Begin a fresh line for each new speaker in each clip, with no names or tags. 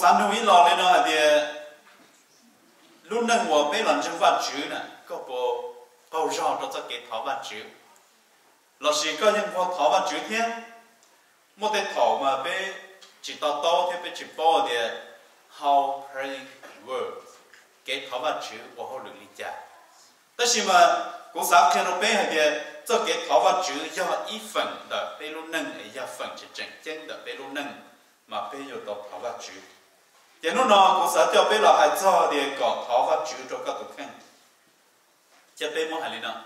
sản nuôi lò lên nó là thì lúc nâng của bên lần chân vật chữ nè có bộ bao giờ đó cho cái thảo vật chữ là chỉ có những con thảo vật chữ thế một cái thảo mà bé chỉ to to thì bé chỉ bao thì how praying word cái thảo vật chữ của họ được lý giải tất nhiên mà cũng sáng khi nó bé thì cho cái thảo vật chữ do một phần đó bên lúc nâng là một phần chỉ chân chân đó bên lúc nâng mà bên yêu tộc thảo vật chữ giờ nó nó cũng sẽ cho bé là hai cho thì có khó và chịu cho các tụi khen chết bé muốn hành lý nào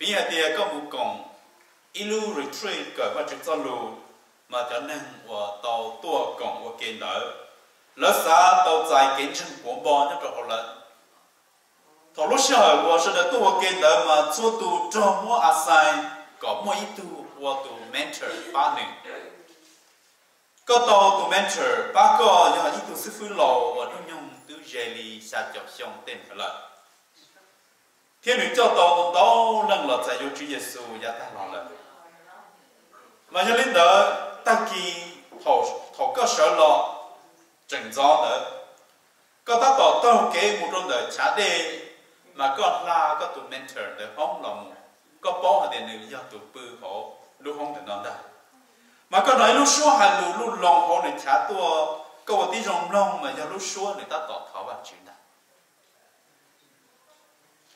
bây giờ thì có một con ilu retreat cởi và chụp cho lù mà cho nên và tàu tua còn và kiện đỡ lỡ xa tàu dài kiến chân của bò nhất rồi là thọ lúc sau và sau đó tua kiện đỡ mà cho tu cho mua asai, có mua ít tu và tu mentor partner ba có to mentor ba có nhưng mà ít sư phụ lò và nó nhung tu jelly sa chọc xong tên phải là thiên nữ cho to tu năng lực là tại Chúa Giêsu giá ta lo lần mà cho đến đó ta kỳ thọ thọ cơ sở lọ trần gió đó có ta tỏ tao kế một trong đời trả đề mà có la, có tụ mentor để hóng lòng. Có bó để nữ do tụ bư họ lúc hóng để nó đây mà có nói lúc số hà lù lúc lòng họ để trả tua có một tí rong long mà do lúc số người ta tỏ thảo vào chuyện này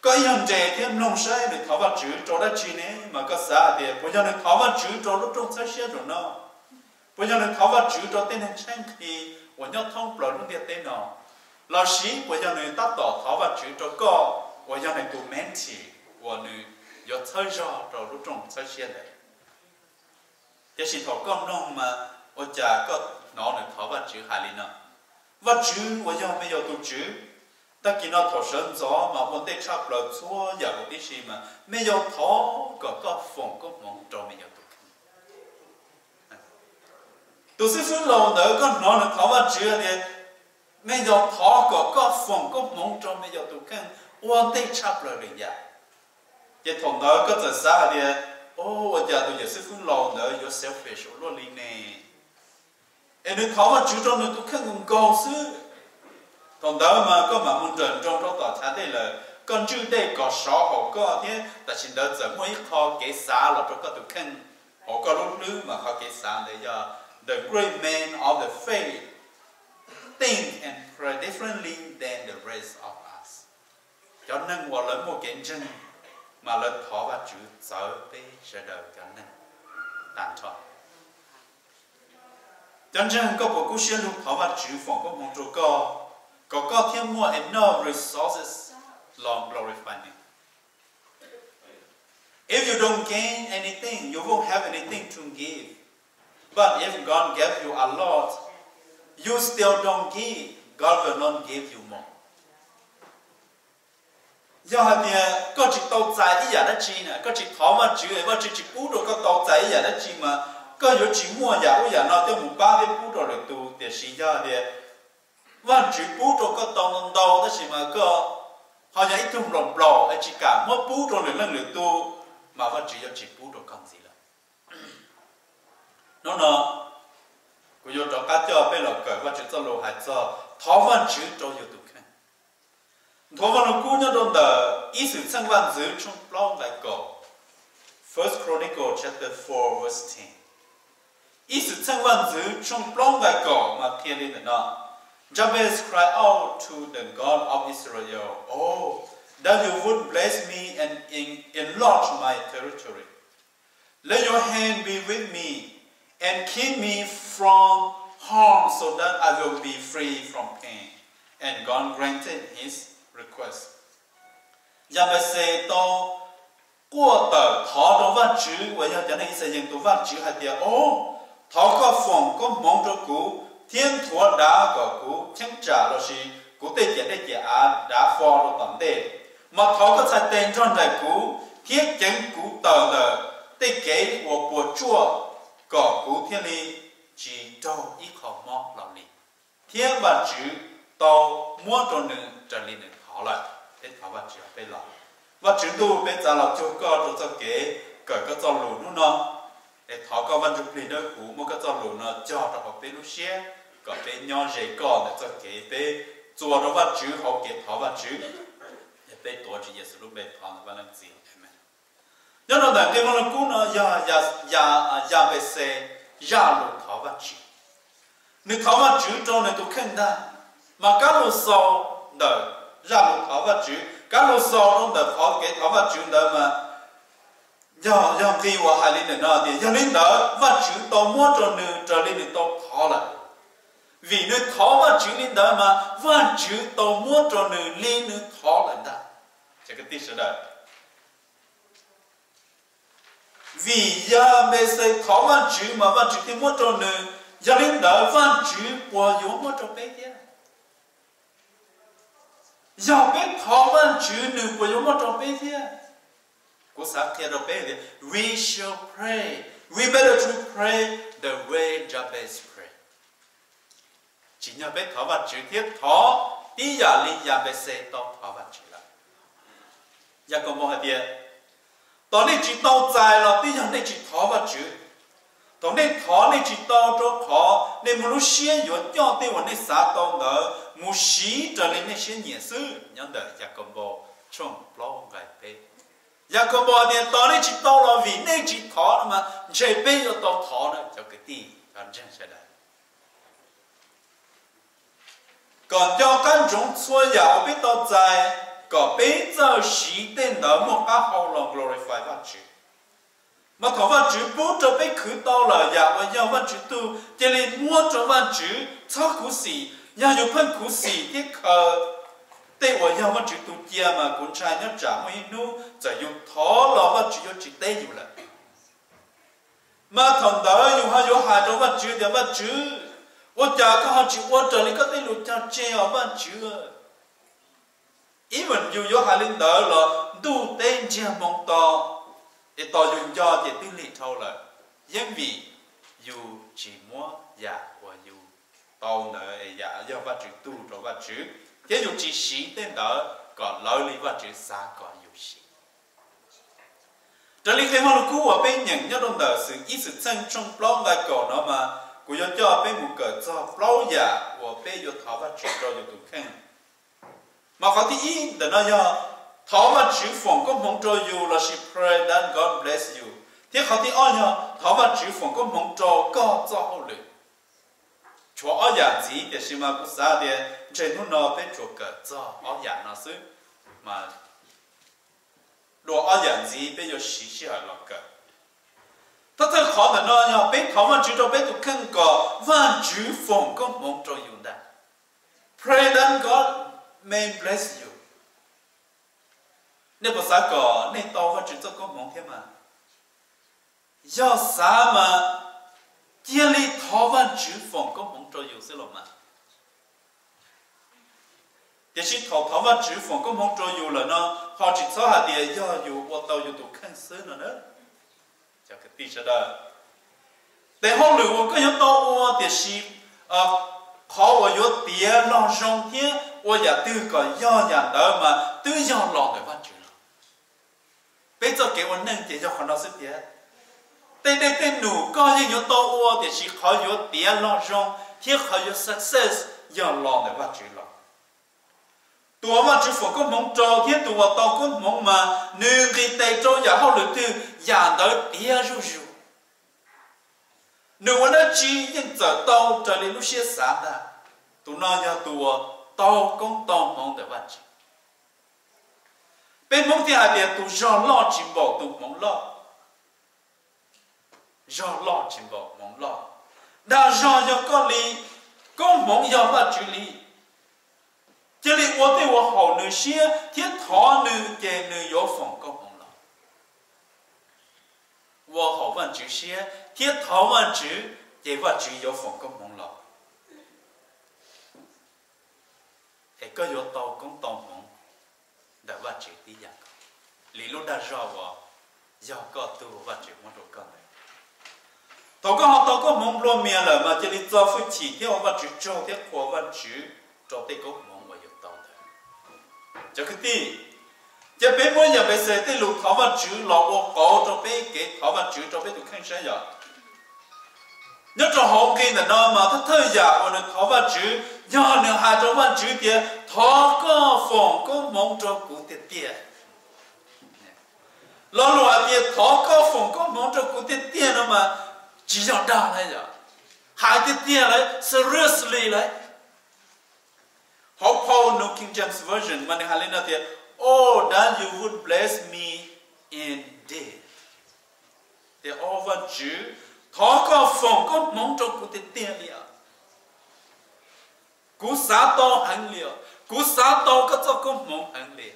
có ý hình trẻ thêm lòng sai để thảo vào chữ cho đã chi này mà có xã thì bây giờ này thảo vào chữ cho lúc trong sai xe rồi nó bây giờ này thảo vào chữ cho tên hình tranh thì 我要通不了弄点电脑，老师我要你打到头发去这个。我要能够 menti，我呢要参加到路中这些的。 这是头刚弄嘛，我家个脑呢头发直下里呢，我直我要没有都直，但见到头身早嘛，我得差不了错也不的是嘛，没有头个个缝个蒙着没有都。都是说老头个脑呢头发直的，没有头个个缝个蒙着没有都看。我得差不了人家，也同到个这啥的， Oh, ô giờ tôi giờ sẽ không lòng đỡ yo selfish ô lonely. lì nè. Em đừng khó mà chú trong nữa tôi không ngừng cầu sư. Còn đỡ mà có mà muốn trần trong trong tòa chả đây là còn chữ đây có sợ họ có thế ta xin đỡ giờ mỗi khó cái xa là trong cái tôi không họ có lúc nữ mà họ cái xa để giờ the great men of the faith think and pray differently than the rest of us. Cho nên qua lớn một kiến chân mà lớn thọ và chữ sợ bê sẽ cho nên thọ chân chân có bộ thọ và chữ phòng có một chỗ có có có thêm mua enough resources long glorifying If you don't gain anything, you won't have anything to give. But if God gave you a lot, you still don't give, God will not give you more giờ thì có chỉ tàu dài ý giả đã chi nè, có chỉ thọ mà chữ ấy mà chỉ chỉ cú rồi có tàu dài ý giả đã chi mà, có yếu chỉ mua giả u giả nó tiêu một ba cái bút rồi tu để xí giờ thì vẫn chỉ cú rồi có tàu nông đầu đó chỉ mà có, họ nhảy ít thùng lồng lò ấy chỉ cả mỗi bút rồi lần được tu mà vẫn chỉ chỉ cú rồi không gì là nó nó của yếu cho cá cho bây giờ cởi và chỉ cho lô hạt cho thọ văn chữ cho yếu tu khen thọ văn nó cũ nhớ đồn đờ ý sự sang văn giữ trong long lại cổ First Chronicle chapter 4 verse 10 ý sự sang văn giữ trong long lại cổ mà thiên lên đó Jabez cried out to the God of Israel, Oh, that you would bless me and enlarge my territory. Let your hand be with me and keep me from harm so that I will be free from pain. And God granted his request. Giờ bây giờ to qua tờ thọ trong văn chữ và giờ cho nên xây dựng tu chữ hay tiệt ô thọ có phòng có mong cho cũ thiên thua đã có cũ thiên trả là gì cũ tê tiền đây giả đã phò rồi tầm tê mà thọ có sai tên trong đại cũ thiết chứng cú tờ tờ tê kế của bộ chua có cú thiên lý, chỉ cho ít khó mò lòng lý thiên và chữ, tàu mua cho nữ, trở lý nữ khó lại thế khó và chữ bê lọ và chúng tôi bê trả lòng cho có cho cho kế, cởi cái cho lù nó nó. Để thọ các văn chụp lý đó cú một cái cho lù nó cho cho học bê lúc xe. Có bê nhon dễ con để cho kế bê, chùa nó và chữ học kế thọ và chữ để bê tổ chỉ Giêsu lúc bê thọ nó văn làm gì? Nhớ nó đằng cái văn cú nó, ya ya ya ya bê xe ya lù thọ và chữ nếu thọ và chữ trong này tôi khen ta mà các lù sau đời ra lù thọ và các lô sau trong đời thọ cái thọ và chữ mà. Do do khi wa hai linh nó thì do linh đó và chữ to mua cho nữ trở lên to thọ lại. Vì nữ thọ phát chữ linh đó mà và chữ to mua cho nữ lên nó thọ lại đó cái tí sửa đời. Vì ya mê xây thọ phát chữ mà phát chữ thì mua cho nữ gia linh đó phát chữ qua yếu mua cho bé kia giờ biết thọ mà chữ nữ của chúng nó trong bên kia có sáng kia trong bên kia we shall pray. We better to pray the way Jabez pray. Chỉ nhớ biết thọ và chữ thiết thọ, tí giờ linh giờ bé xe to thọ và chữ là. giờ còn một hạt đó nên chỉ tao dài là tí giờ nên chỉ thọ và chữ. Đó nên thọ nên chỉ tao cho thọ, nên muốn lúc xuyên yếu cho tí và nên xả tao ngỡ mu shi trở lên những xin nhẹ sư nhân đời gia cầm bò trong lo ngài bê. Gia cầm bò thì to nên chỉ to là vì nên chỉ thọ mà. Chạy bê cho to thọ nữa cho cái gì còn chân sẽ đời còn cho căn chúng xua giáo biết to dài, có bây giờ sĩ tên đó một á hậu lòng glorify văn chữ. Mà thọ văn chữ bố trở biết khứ to là giả và nhau văn chữ tu, cho nên mua trở văn chữ, cho khứ sĩ nhà yêu phân cú sĩ thiết khờ tê của nhau vật chữ tu chia mà cũng trai nhớ trả mấy nu giờ dùng thọ là vật chữ chỉ tê nhiều lần mà thằng đó dùng hai dùng hai trong vật chữ thì vật chữ 我家刚好就我这里个对路叫这样vật chữ even dù yo hai linh đỡ là đủ tên chia mong to để to dùng cho thì tin lì thâu là因vì dù chỉ mua giả và dù Tàu nợ giả do vật chữ tu rồi vật chữ. Thế dù chỉ sĩ tên đỡ còn lợi lý vật chữ xa còn dù sĩ trở lên khi mà hoa cũ ở bên nhận nhớ đông đời sự ý sự chân trong blog lại cổ nó mà. Của dân cho bên một cờ cho lâu giả và bên yo thảo vật chữ rồi yo tụ khen. Mà có tí ý để nó do, thọ vật chữ phòng có mong cho dù là she pray that God bless you. Thế có tí ơi nhờ thọ vật chữ phòng có mong cho có cho hậu lực chúa ở nhà gì để xem mà cũng sao để trên nó nó bên chúa cỡ cho ở nhà nó xứ mà đồ ở nhà gì bên yo xí xí ở lọc cỡ tất cả khó mà nó nhau, bên thọ mà chú cho bên tụ khăn có và chữ phòng có mong cho you that pray that God may bless you. nếu bác xã có nên tao và chúng tôi có mong thế mà do sao mà chia ly thọ văn chữ phòng có mong cho yêu sẽ mà thì chỉ thọ thọ văn chữ phòng có mong cho yêu là nó, họ chỉ cho hạt địa do yêu qua tàu yêu tụ khăn cái tí sẽ đời để họ lựa có những tàu qua thì chỉ ờ, khó và yếu tía lòng rong thiên và nhà tư có do nhà mà tư do lòng để văn chữ bây giờ cái vấn đề chỉ cho con đó tên tên tên nụ có gì nhớ to ua thì chỉ khó nhớ tía lo rong, thiết khó success, giờ lo để bắt chữ lo. Tụa mà chữ phổ mong trò, thiết tụa to cũng mong mà, nương thì tay trâu giả hậu lực tư giả tới tía nếu mà chỉ những giờ to trở nên lúc xia sáng ta tụi nó nhớ tụa to cũng to để bắt chữ bên mong thì hai bên tụi lo, chỉ bỏ tụi mong lo do lo chim bỏ mong lo. Đã do do có lý có mong do và chú lý. Chỉ lý ô tê ô hậu nữ xia thiết thọ nữ kê nữ yếu phòng có mong lo. Ô hậu văn chữ xia thiết thọ văn chú, kê văn chú yếu phòng có mong lo. Cái cơ yếu tàu cũng tàu mong đã văn chữ tí dạng. Lý lúc đã do vào do có tu văn chú mong đồ cơ này tao có học tao có mong lo miệng là mà chỉ đi cho phụ chỉ theo và chữ cho, theo của và chữ cho tới có mong và yêu tao đấy cho cái gì cho bé mỗi nhà bé sẽ tới lục thảo và chữ lọ ô có cho bé cái thảo và chữ cho bé tụ khăn sẽ giờ nhớ cho họ kia là nó mà thất thời giờ mà được thảo và chữ, nhớ nữa hai cho và chữ tiền thọ có phòng có mong cho cụ tiền tiền lo lo à tiền thọ có phòng có mong cho cụ tiền tiền nó mà chỉ cho đa này giờ hai tiền tiền này seriously này họ Paul no King James version, mà này halina thì oh that you would bless me indeed. Thì over chữ, thọ có phòng có mong cho cụ tiền tiền liền cú xã to hành liền cú xã to có cho có mong hành liền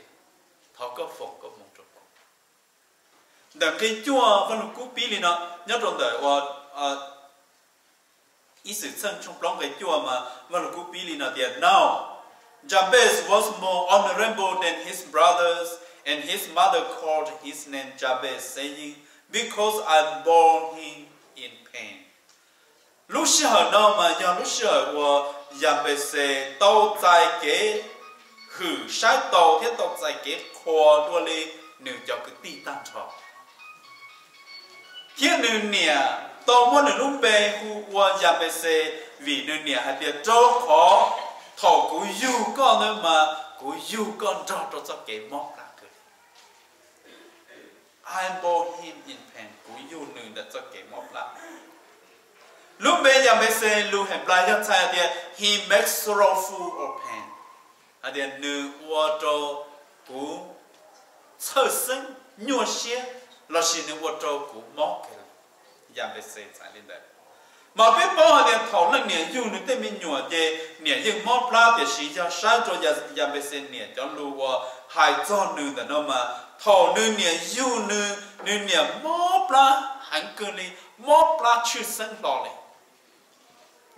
thọ có phòng có mong cho cụ đằng biệt chúa và cú pi liền nó nhớ trong đời và à ý sự chân trong lòng cái chua mà mà lúc cú bí liền nó tiền now Jabez was more honorable than his brothers and his mother called his name Jabez, saying, because I born him in pain. Lúc xưa nó mà giờ lúc xưa 我 giờ bây sẽ tàu tại cái hử, sai tàu thế tàu tại cái khoa đua lên nếu cho cái tì tan cho. Thế nếu nè tàu muốn nếu lúc bé hu 我 giờ bây giờ vì nếu nhà hay tiền cho khó. Thọ cú yêu con nữa mà cú yêu con cho cho cho cái móc ra cái ai bore him in pain cú yêu nữ đã cho cái móc ra. Lúc bề giờ bề xem lúc hẹn lại cho sai thì he makes sorrowful or pain. À thì nữ vô trâu cú sơ sinh, nhua xia là xin nữ vô trâu cú móc cái giảm về xem sai lên đây mà biết bao thì thảo luận niệm yêu nữ tên mình nhua thì niệm yêu móc ra thì chỉ cho sáng cho giảm giờ mới xem niệm cho lu vô hai cho nữ đó nó mà. Thảo nữ niệm yêu nữ nữ niệm móc ra hẳn cơ đi móc ra chưa sinh lo này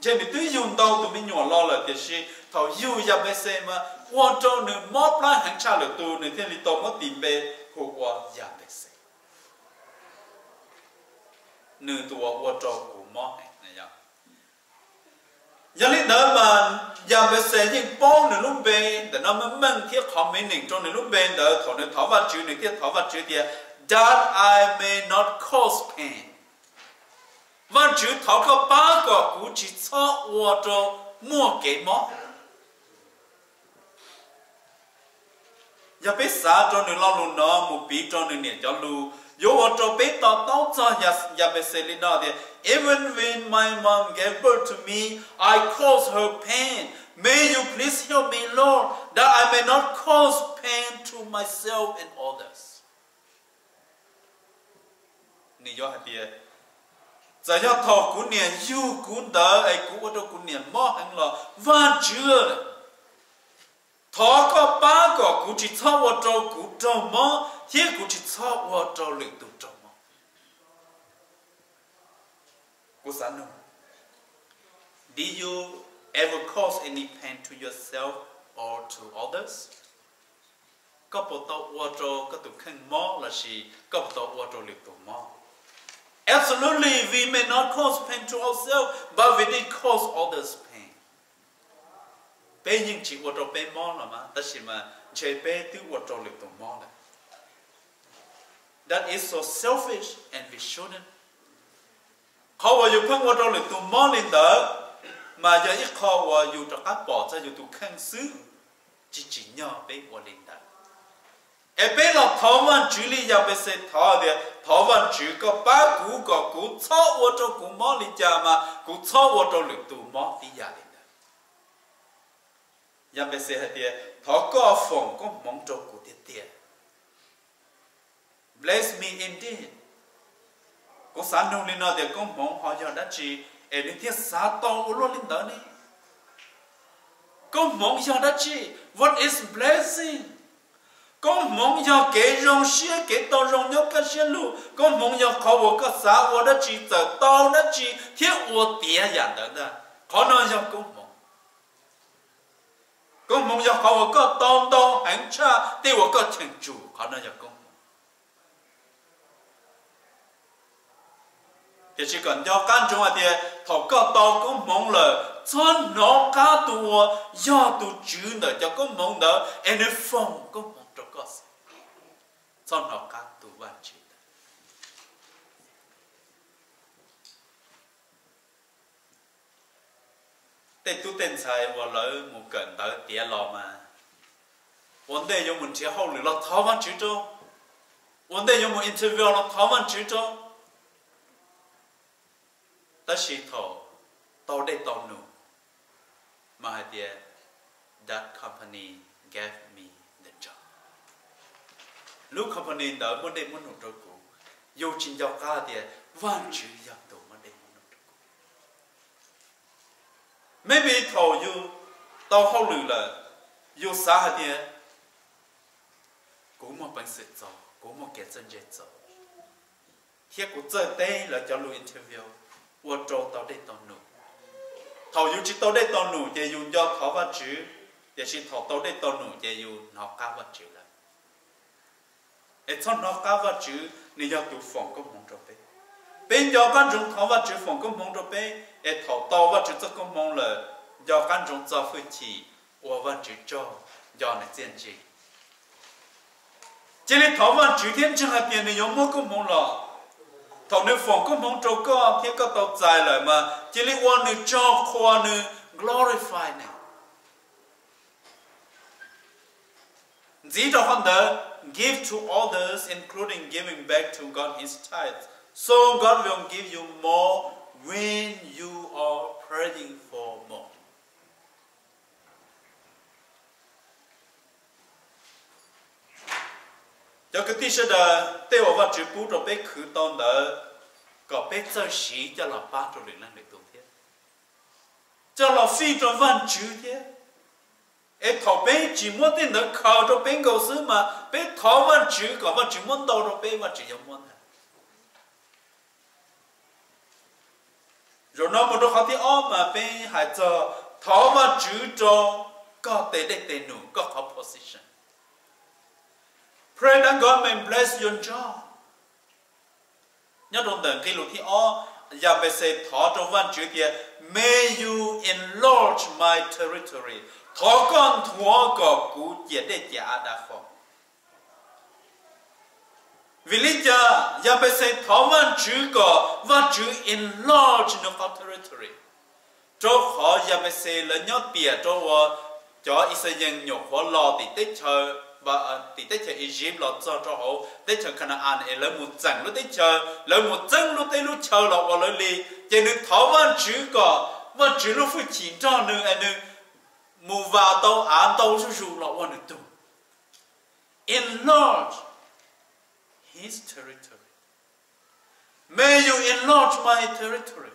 chỉ vì tôi dùng đâu tụi mình nhỏ lo là thì 是 thảo yêu giảm về xe mà, quan trọng nữa móp lại hàng cha được tụi nữ thì li tổ mất tìm bê của qua giảm về xe nữ tuổi ô trò của mọ này nhá nhớ lý đó mà giờ mới sẽ những bao nửa lúc bên, để nó mới mang thiết khó mấy nền trong nửa lúc bên đó thọ nửa thọ và chữ, nửa thiết thọ và chữ thì that I may not cause pain. Và chữ thọ có ba cái cú chỉ cho ô trò mua cái mọ giờ biết sao cho nửa lo luôn đó, một bí cho nửa nè cho luôn yo wa cho biết tao tao cho ya ya biết sẽ lên đó thì even when my mom gave birth to me I caused her pain. May you please help me Lord that I may not cause pain to myself and others. Ni yo chưa thọ có ba có cú chỉ cho vào trâu cú trâu mò thế cú chỉ cho vào trâu lịch tụ trâu mò cú sao nữa Did you ever cause any pain to yourself or to others? Có bộ tàu vào trâu có tụ khăn mò là gì? Có bộ tàu vào trâu lịch tụ mò Absolutely, we may not cause pain to ourselves, but we did cause others pain. Bé nhưng chỉ vật trò bé mò là mà, tất nhiên mà chế bé tiêu vật trò lực tổng mò là. That is so selfish and we shouldn't. khó vào dùng phân vật trò lực tổng mò lên tớ mà giờ ít khó vào dùng cho các bỏ ra dùng tụ khăn xứ, chỉ chỉ nhỏ bé vào lên tớ Ê bé là thọ văn chữ lý ya bé sẽ thọ thì thọ văn chữ có ba cú có cú cho vô cho cú mò lên cha mà cú cho vô cho lực tổng mò đi ya đi ya bé sẽ đi thọ có phong có mong cho cú tiệt tiệt bless me indeed. Có sáng nông linh nó thì có mong họ cho đã chỉ ê đi thiết xá to vô luôn linh đó ni có mong cho đã chỉ what is blessing? Con mong cho cái rong xia cái tao rong nhóc cái xia lu con mong 公梦要搞我个当当很差，对我个挺住，好那就公。也是讲要干中啊的，头个刀公梦了，穿脑卡多要都住呢，要公梦呢，哎你放公梦这个，穿脑卡多完全。Con tên tu tên sai và lỡ một cận tới tía lò mà vấn đề dùng mình chỉ học lửa là tháo văn chữ cho vấn đề dùng một interview là tháo văn chữ cho ta sĩ thọ tao đây tao nụ. Mà hai that company gave me the job. Lúc company đó muốn đây muốn nụ cho yêu chính giáo ca tia văn chữ giáo cho cụ maybe thầu you, tao hậu lử là you sa hạt đi cũng mà bánh sệt rồi cũng mà kẹt chân dệt rồi hiện của giờ đây là cho lưu interview. Và cho tao đây tao nụ. Thầu you chỉ tao đây tao nụ để you cho thầu và chữ để chỉ thầu tao đây tao nụ để you nó cao và chữ là. ไอ้ท่อนนอกก้าวจื้อนี่ยอดตัวฟองก็มองจบไป bên do con chúng thọ vật chữ phòng công mong cho bên, e thọ to vật chữ cho công mong là do con chúng cho phu chỉ và vật chữ cho do này tiền chỉ chỉ là thọ vật chữ thiên chẳng là tiền này dùng mua công mong là thọ nữ phòng công mong cho có thiết có tàu dài lại mà chỉ là quan nữ cho khoa nữ glorify này. Dĩ cho give to others including giving back to God his tithes so God will give you more when you are praying for more. Cho cái tí sơ đờ là tiêu vật chữ bút rồi bé khử tôn đờ có bé cho sĩ cho là ba cho liền năng để tu thiết. Cho là phi cho văn chữ thiết. Ê thọ bé chỉ muốn tin được khảo cho bé cầu sư mà bé thọ văn chữ có văn chữ muốn đâu rồi bé văn chữ giống muốn rồi nó một đôi khó thì ôm mà bên hai cho thọ mà chữ cho có tệ đệ tệ nụ có khó position Pray that God may bless your job. Nhớ đồng tầng khi lúc thì ô giờ về sẽ thọ trong văn chữ kia, may you enlarge my territory. Thọ con thua có cú chế để giả đã phong vì lý do, giờ về sẽ thọ văn chữ có văn chữ enlarge nó có territory. Cho khó giờ về sẽ là nhớ bìa cho cho Israel nhục khó lo thì tích chờ và ờ, thì tết chờ Egypt lo cho cho họ tết chờ Canaan ấy lấy một chẳng lúc tết chờ lấy một chẳng lúc tết lúc chờ là vào lấy li chỉ được thảo văn chữ có văn chữ lúc phải chỉ cho nữa anh nữa mù vào tàu án tàu su su là văn được tu. Enlarge his territory. May you enlarge my territory.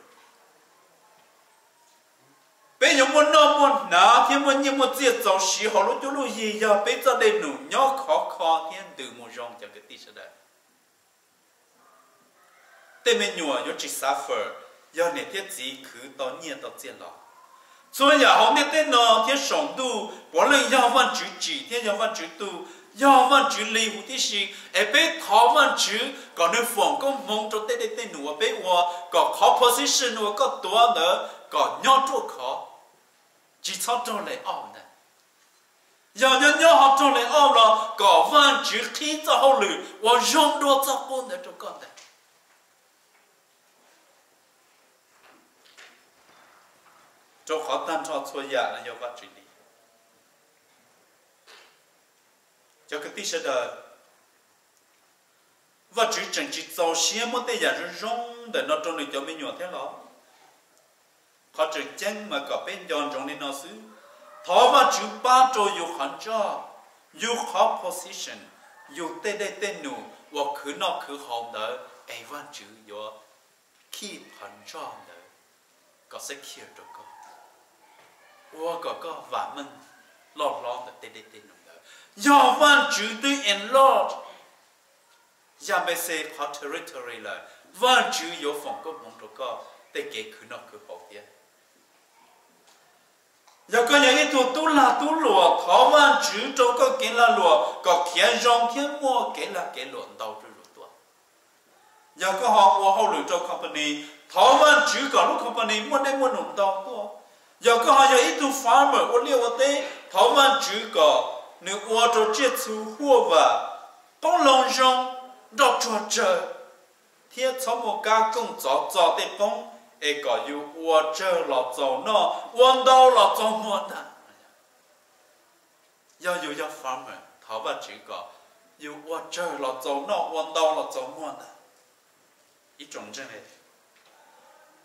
Bây giờ muốn nó muốn nã thì muốn như một chiếc tàu sĩ, họ lúc chỗ lúc gì giờ, bây giờ đây nụ nhỏ khó khó thiên từ một rong cho cái tí sẽ đây tên mình nhua yo chỉ suffer yo này thiết gì cứ to nhiên to tiền lo 所以红的灯呢，天上都不能要放住几天，要放住都要放住离乎的心，而被他放住，搞你放个梦中的的灯，我被我搞考破碎时，我搞多了，搞尿多可，几场中来熬呢？要要尿好中来熬了，搞放住天早好了，我用多早过的？就搞的。Cho khó tan cho cho giả là do vật chữ đi cho cái tí sẽ đời và chữ chẳng chỉ giàu xia một tay giả rồi rong để nó trong này cho mình nhỏ thế đó họ chữ chân mà có bên dọn trong nên nó xứ thó mà chữ ba trò dù hẳn cho dù khó position dù tê đê tê nụ và cứ nó cứ hồng đỡ ai văn chữ yêu khi hẳn cho đỡ có sẽ kia cho có và có có và mình lọt lọt đỡ tê tê tê nông đỡ. Yêu văn chữ tư en lọt. Ya me se khó territory là văn chữ yếu phòng có mong đồ có. Tê, kê cứ nó cứ hồng tiết. Giờ có những tu tu là tu lùa. Thọ văn chữ trong có cái là lùa. Có thiên rong thiên mua cái là cái luận đầu chữ lùa tua giờ có họ qua hậu lùi cho company. Thọ văn chữ có lúc company muốn đem muốn nộp tao to giờ có họ giờ ít tu farmer qua liêu qua tế thọ văn chữ cả nếu qua cho chết su hua và có lòng rong đọc cho chờ thiết cho một ca công gió gió để bông ai có yêu qua chờ lọ gió nó quan đâu lọ gió muôn à giờ yêu giờ farmer thọ văn chữ cả yêu qua chờ lọ gió nó quan đâu lọ gió muôn à ít trồng chân này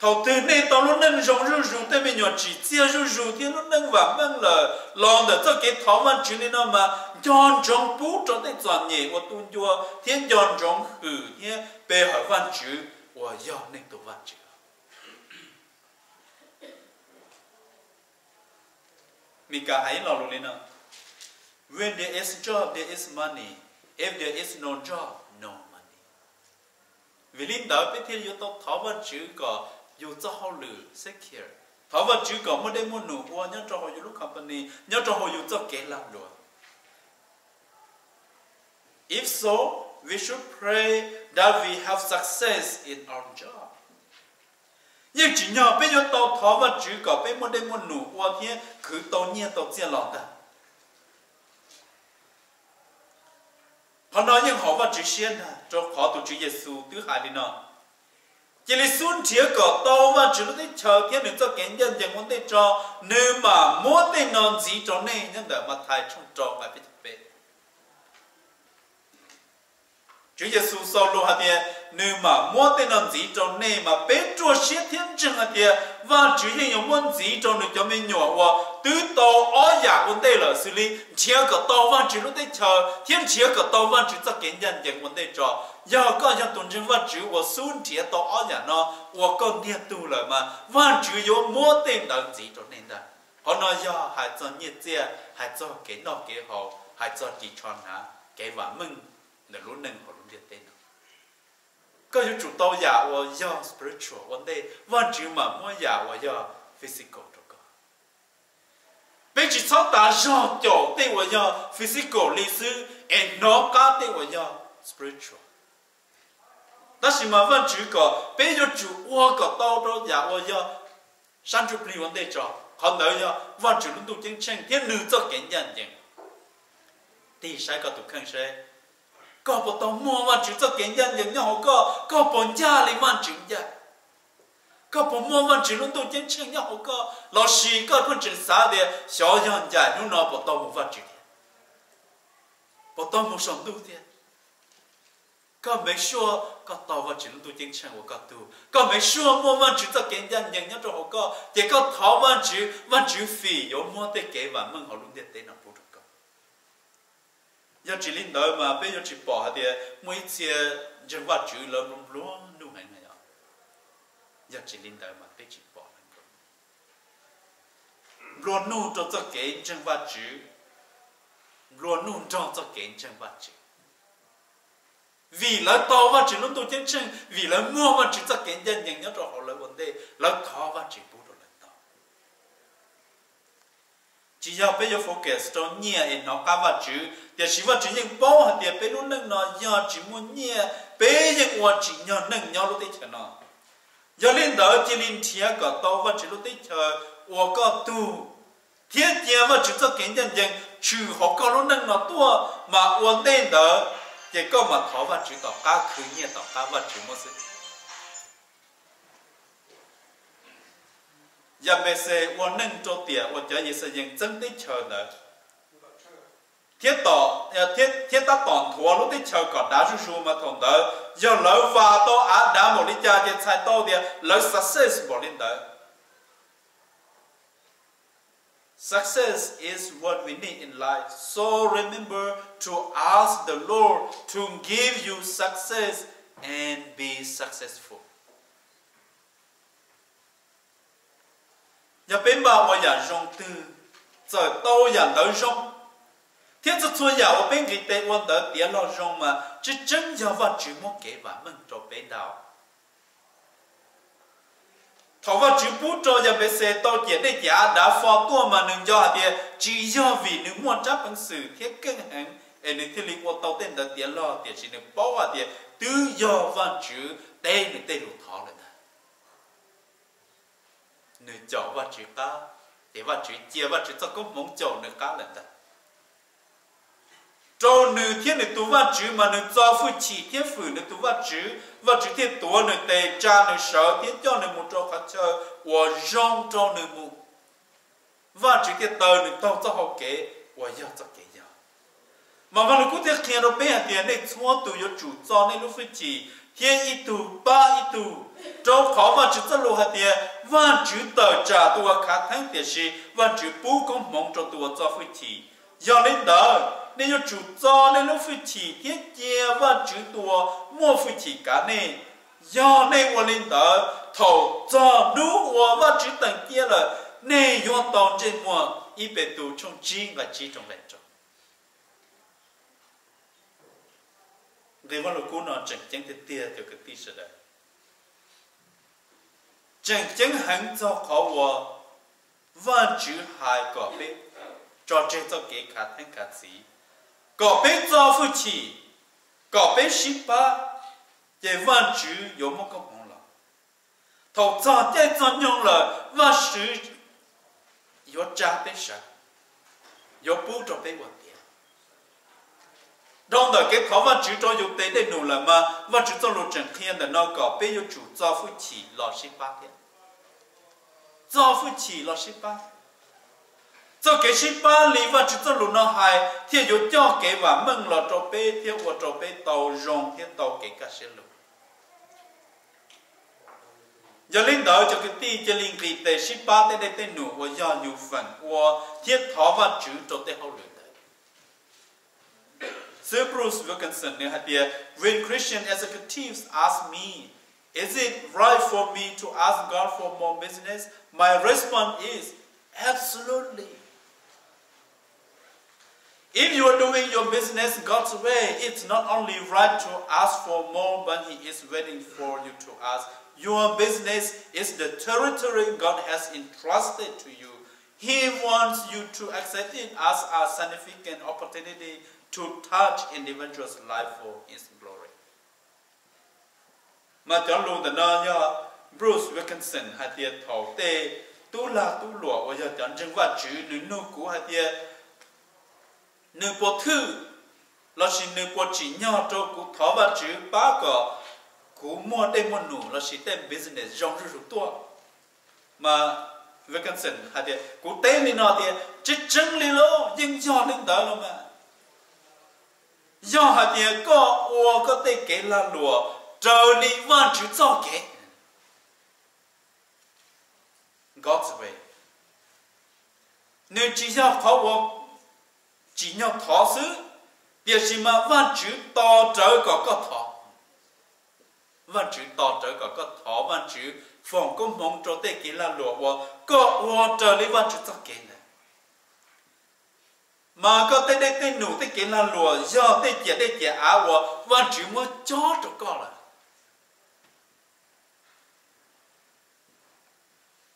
thầu tư nên tao lúc nâng rộng rong rong tới bây nhỏ chỉ chia rong rong thì lúc nâng và nâng là lòng để cho cái thảo văn chữ này nó mà chọn trong bú trong tới toàn nhẹ của tuôn chua. Thiên chọn trong hử thiên bề hỏi văn chữ và do nên tổ văn chữ. Mình cả hãy lo luôn lên nào. When there is job, there is money. If there is no job, no money. Vì linh đạo biết thiên yếu tố thảo văn chữ có yếu cho họ lử secure thảo văn chữ có một đêm một nụ qua nhớ cho họ yếu lúc company nhớ cho họ yếu cho kế làm luôn if so we should pray that we have success in our job. Nhưng chỉ nhờ bây giờ tàu thảo văn chữ có bây một đêm một nụ qua thiên cứ tàu nhiên tàu chia lọt ta họ nói những họ vẫn chỉ xuyên đó, à, cho khó tụ chữ Giêsu thứ hai đi nó chỉ là xuân thiệt có tàu và chỉ lúc đấy chờ kia mình cho kiến dân chẳng muốn để cho. Nếu mà muốn để non gì cho nên, nhưng đỡ mà thay trong trò mà biết biết Chúa Giêsu sau lô hạt tiền nếu mà mua tên làm gì cho nên mà bé chùa sẽ thiên chân hạt tiền và chủ muốn gì cho nên cho mình nhỏ và từ to ở nhà vấn đề là xử lý chia cả to và chỉ lúc đấy chờ, thiên chia cả to và chỉ cho kiến nhân những vấn đề cho giờ có những tuần chân và chỉ và xuống chia to ở nhà nó và con niệm tu rồi mà, và chỉ có mua tên làm gì cho nên đó họ nói giờ hãy cho nhiệt chia hãy cho cái nó cái họ hãy cho chỉ cho nó cái và mừng, là lúc nâng họ lúc điện tên có những chủ tàu giả và do spiritual, vấn đề và chỉ mà mua giả và do physical đó có bây chỉ sau ta do chỗ tên và do physical, lý sư and nó cả tên và do spiritual. Đó là mà vẫn chỉ có bây giờ chủ hoa có tàu đó giả và do sản xuất lý vấn đề cho, còn nữa do vẫn chỉ luôn tu chân chân thiên nữ cho kiến nhận nhận thì sai có tục khăn sai có bộ tông mua mà chúng ta kiến dân những nhau có có bộ gia lý mà chúng ta có bộ mua mà chúng tôi chân chân nhau có lão sĩ có quân chân xa đi xóa dân gia nó nó bộ tông và chúng ta bộ tông một sống đủ thế có mấy số có tàu và chúng tôi chân chân của tu. Có mấy số mua mà chúng ta kiến dân những nhau có chỉ có thảo mà chúng mà chúng yếu mua tới kế và mừng họ luôn để tới nào giờ chỉ linh đời mà bây giờ chỉ bỏ thì mỗi 次 dân vật chữ là luôn luôn nu hành này giờ chỉ linh đời mà bây chỉ bỏ luôn nu cho cho cái chân vật chữ luôn nu cho cho cái chân vật chữ vì là to vật chữ luôn tôi chân chân vì là mua vật chữ cho cái nhân nhân nhớ cho họ là vấn đề là khó vật chữ chỉ giờ bây giờ focus cho nhẹ em nó cá vật chữ thì chỉ vật chữ nhưng bao hạt thì bây lúc nâng nó giờ chỉ muốn nhẹ bây giờ qua chỉ nhờ nâng nhau lúc tích chờ nó giờ lên đó chỉ lên thiệt cả to vật chữ lúc tích chờ qua đấy tu thiệt thiệt vật chữ cho kiến nhân dân trừ họ có lúc nâng nó tua mà qua định đó thì có mà thọ vật chữ tao cá khứ nhẹ tao cá vật chữ một sự giờ bây giờ 我能做点，我觉得也是认真的chờ nữa thiết tỏ thiết thiết tác toàn thua lúc tích chờ còn đá su su mà thằng đó giờ lỡ và to á đã một lý cha thì sai to thì lỡ success bỏ lên đó Success is what we need in life. So remember to ask the Lord to give you success and be successful. Nhà bên bà và nhà rong tư rồi tao nhà đỡ rong. Thế cho tôi nhà ở bên cái tệ quan đỡ tiền lo rong mà chỉ chân nhà và chỉ muốn kể và mình cho bên đào. Thọ và chỉ bút cho nhà bên xe tàu chỉ để giả đã phò tua mà nương cho thì chỉ do vì nương muốn chấp bằng sự thiết cân hẳn em nên thiết lý qua tàu tên đã tiền lo tiền chỉ nên bảo à tiền tự do văn chữ đây nên tên lục thọ nửa chỗ và chữ ta. Thì và chữ chia và chữ ta cũng muốn chỗ nửa cá lần đó cho nửa thiên nửa tu và chữ mà nửa cho phu chỉ thiên phụ nửa tu và chữ. Và chữ thiên tổ nửa tề cha nửa sở thiên cho nửa một chỗ khác chờ và rong cho nửa mù. Và chữ thiên tờ nửa tông cho học kế và yêu cho kế yêu mà văn lúc thiên kia nó bé tiền này xóa tu yêu chủ cho nên lúc phu chỉ. Thiên ít tu ba ít tu cho khó mà chữ ta lùa hạt tiền và chữ tờ trả tua khá thắng tiền sĩ và chữ bù công mong cho tua cho phi chỉ do nên đời nên cho chủ cho nên lúc phi chỉ thiết chia và chữ tua mua phi chỉ cả nên do nên qua lên đời thầu cho đủ qua và chữ tầng kia là nên do tòn trên mua y bề tù trong chi và chi trong lệnh trong để mà lúc cũ nó chẳng chẳng thể tia theo cái tí sự đấy chẳng chẳng hẳn cho khó wo và chữ hai có biết cho trên cho cái cả thanh cả gì có biết cho phu chỉ có biết ship ba. Để văn chữ có một cái mong là thầu cho để cho nhung là và sự có cha biết sao có bù cho biết vấn đề trong đời cái khó văn chữ cho dùng tế để nụ là mà văn chữ cho lộ trình thiên là nó có bây giờ chủ cho phụ chỉ lo sĩ ba thế cho phụ chỉ lo sĩ ba. Cho cái sĩ ba lý và chỉ cho lộ nó hay thì dù cho cái và mừng là cho bê, thì và cho bê tàu rong thiên tàu cái cả sẽ lộ giờ lên đó cho cái ti cho linh kỳ tế sĩ ba tệ tế nụ, và do nhiều phần và thiết thọ và chữ cho tế hậu luyện. Bruce Wilkinson ne hatia when Christian executives ask me is it right for me to ask God for more business my response is absolutely If you are doing your business God's way, it's not only right to ask for more, but He is waiting for you to ask. Your business is the territory God has entrusted to you. He wants you to accept it as a significant opportunity to touch individuals' life for His glory. Mà chẳng luôn là nó do Bruce Wilkinson hay tiệt thầu tê tu là tu lụa và giờ chẳng chừng qua chữ nữ nô cũ hay tiệt nữ bộ thư là chỉ nữ bộ chỉ nhỏ cho cụ thọ và chữ ba cỏ cụ mua đây mua nụ là chỉ tên business rong rú tua mà Wilkinson hay thì cụ tên đi nó thì chỉ chân đi lô nhưng cho lên đó luôn mà do hay thì có ô có tên cái là lùa trở đi văn chữ cho cái God's way nếu chỉ cho khó chỉ nhau thọ xứ việc gì mà văn chữ to trở có có thọ. Văn chữ to trở có có thọ, văn chữ phòng công mong cho tê kia là lụa và có hoa trở đi văn chữ cho kia này mà có tê đây tê nụ tê kia là lùa, do tê kia tê kia á và chỉ chữ chó cho con là.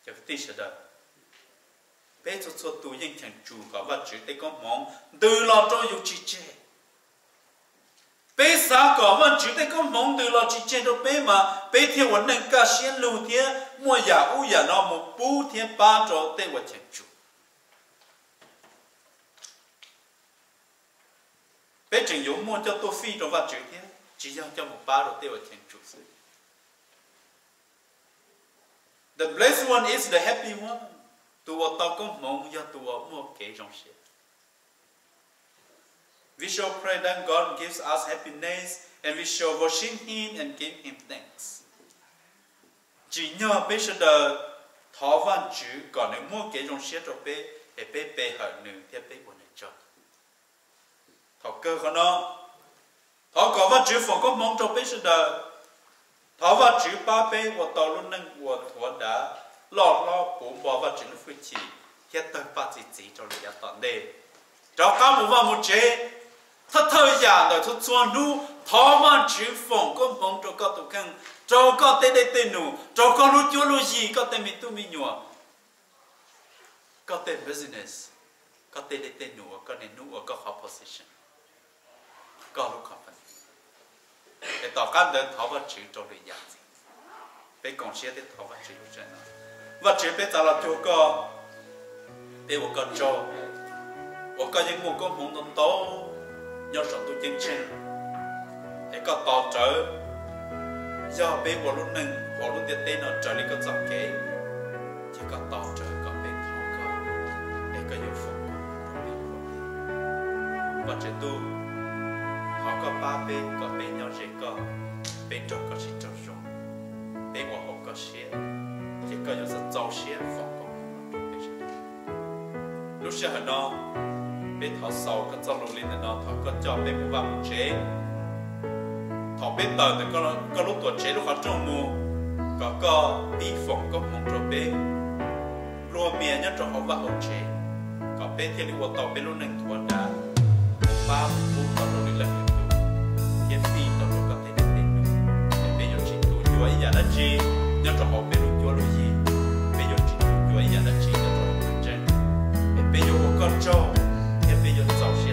Cho tí sợ đó bé cho cho tù yên chẳng chủ có và chỉ tế có mong từ lo cho dục chỉ chê. Bé sa có và chỉ tế có mong từ lo chỉ chê đâu bé mà. Bé theo vấn đề cả xiên lưu thiên, mua giả u giả nó một bú thiên ba trò tế vật chẳng chủ. Thế chừng dùng mua cho tôi phi trong vật chữ thế chỉ cho cho một ba rồi tế vật chẳng chủ The blessed one is the happy one. Tua tao có mong ya tua mua kể trong xe We shall pray that God gives us happiness and we shall worship Him and give Him thanks. Chỉ nhờ bây giờ thọ văn chữ còn nếu mua kể trong xe cho bê, thì bê bê hở nữ thì bê buồn cho. Thọ cơ của nó. Thọ có vật chữ phòng có mong cho sự đời. Thọ vật chữ ba bé và tàu luôn nâng của thọ đã lọ lo cũng bỏ vật chữ nó phu chỉ. Hiện tại ba chỉ chỉ cho người ta đề. Cho các một vòng một chế. Thật thời gian đời thật xuân nu. Thọ vật chữ phòng có mong cho các tụ khăn. Cho các tê tê tê nu cho các lu chúa lu gì, các tê mi tu mi nhua các tê business. Các tê tê tê nu các nền nu các hot position có lúc không phải để tỏ căn đến thọ vật chữ trong đời dạng gì bé còn xe để thọ vật chữ trên nó vật chữ bé ta là chỗ có bé một con trâu một con những một con muốn nông tố. Nhớ sống tôi chân chân để có tỏ trở. Do bé một lúc nâng một lúc tiền tên nó trở lên con dòng kế. Chỉ có tỏ trở có bé thọ có để có nhiều phục vật chữ tu. họ có ba bên, có bên nhau chỉ có bên trong có chỉ trong số bên ngoài có xe chỉ có những sự giao xe phòng có lúc xưa họ nó bên sau có trong lục lên nó họ có cho bên một vòng chế. Họ bên tờ thì có có lúc tuổi chế lúc họ trong mù có có đi phòng có một chỗ bên luôn miệng nhất trong họ vào chế. Có bên thì lúc tàu, bên lúc nâng tuổi đã ba che finta lo capite e meglio ci tu ti vai alla G io tro ho per tu lo yi meglio ci tu ti vai alla G io tro ho per gente e meglio ho corcio e meglio so